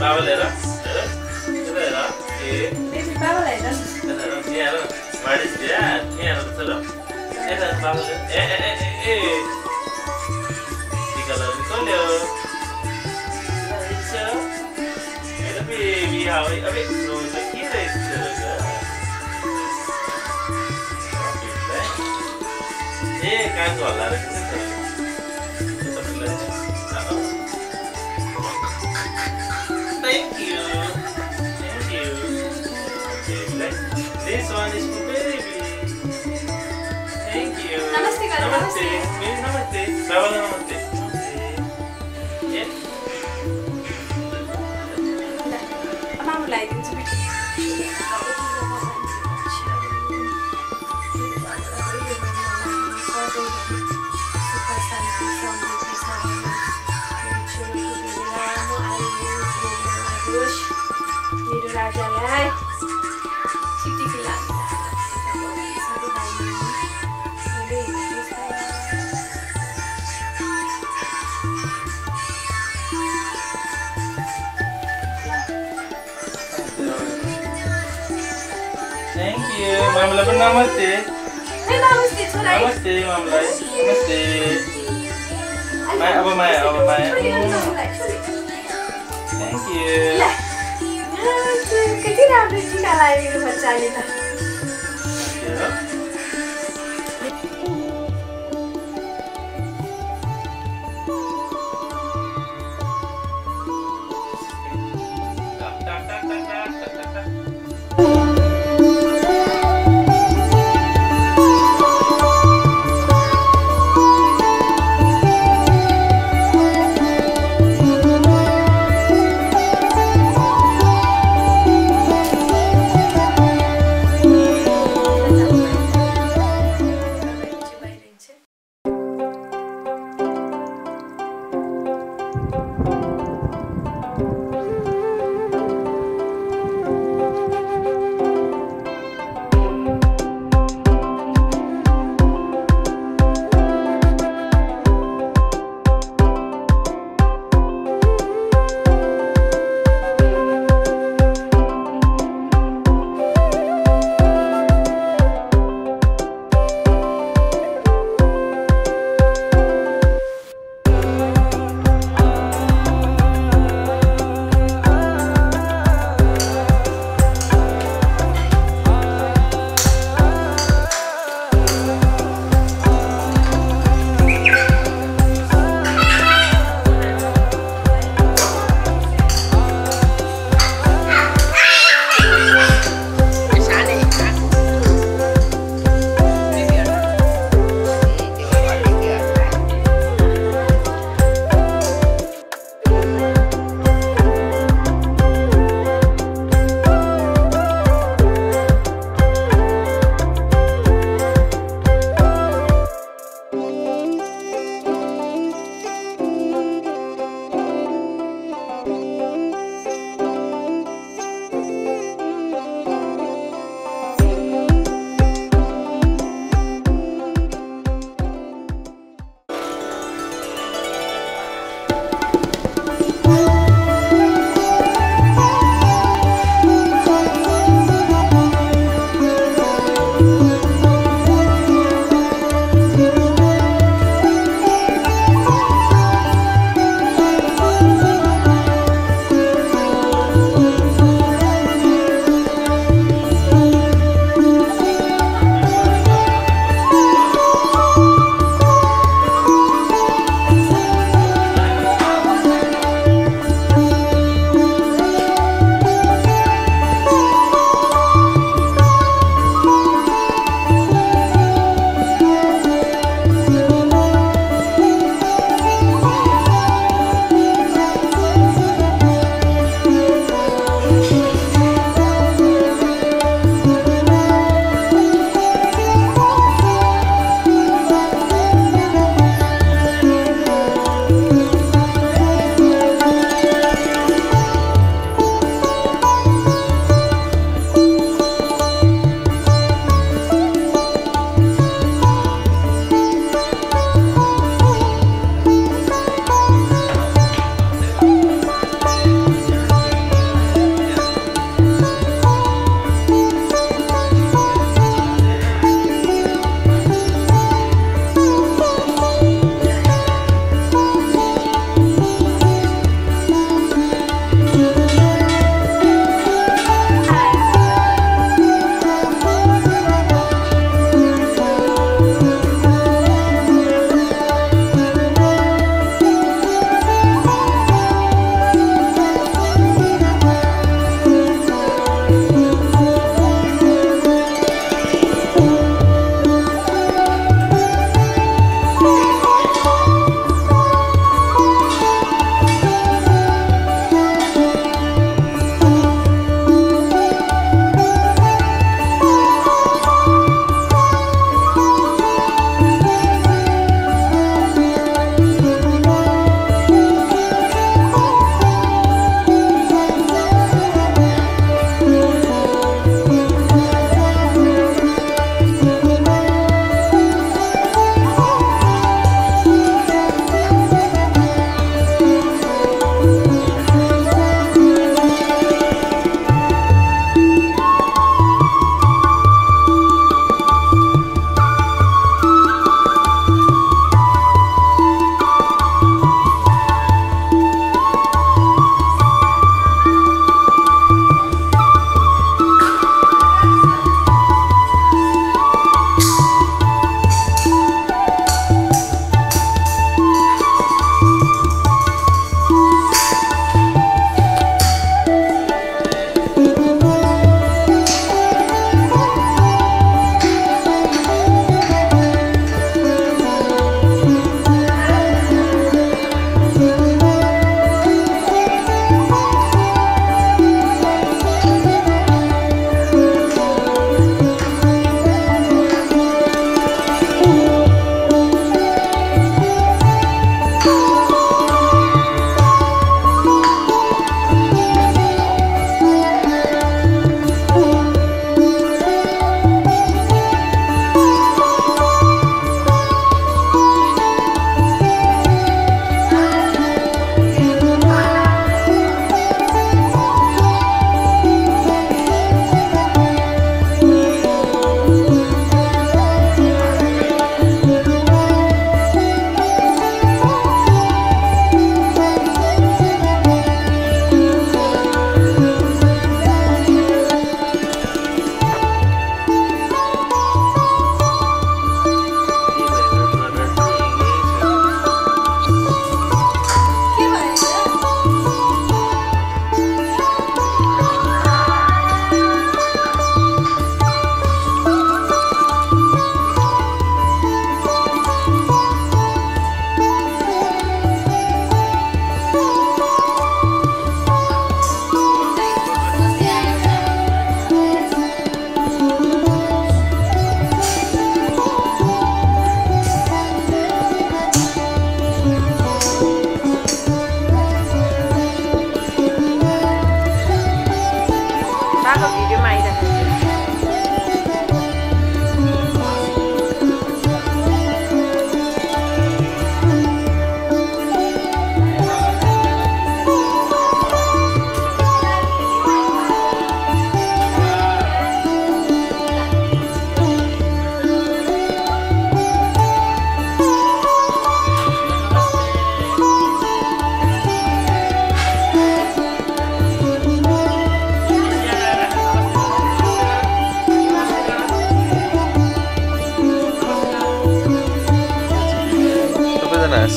बाबा लिएर हेर यता हेर ए बेबी बाबालाई हेर हेर यहाँ हेर is that? यहाँ हेर यता बाबा लिएर ए ए ए टिका लगाउने मेरो बेबी हाउ अबे के रहेछ ए हल्ला रहेछ This one is for baby. Thank you. Namaste, guys. Namaste. Namaste. Baba namaste. Yeah. I'm lighting to be. Thank you. मामलाई पनि नमस्ते नमस्ते। नमस्ते मामलाई नमस्ते माया अब माया अब माया थ्याङ्क यू कति राम्रो टिका त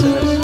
yes.